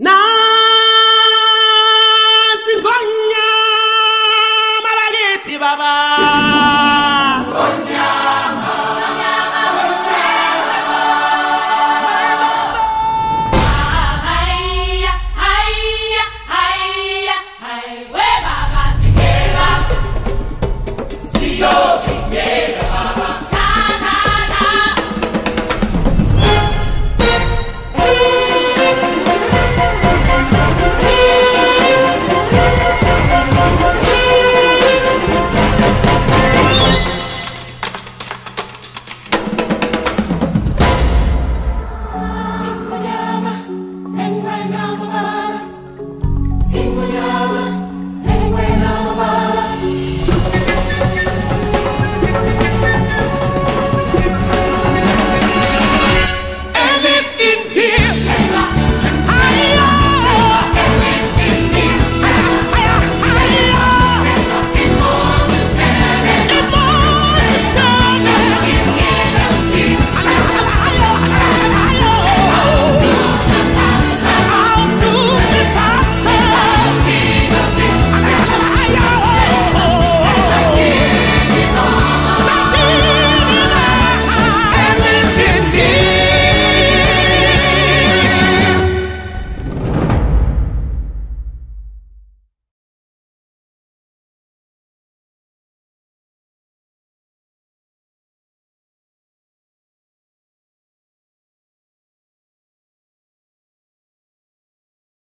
Nazi Gonya Mabageti Baba.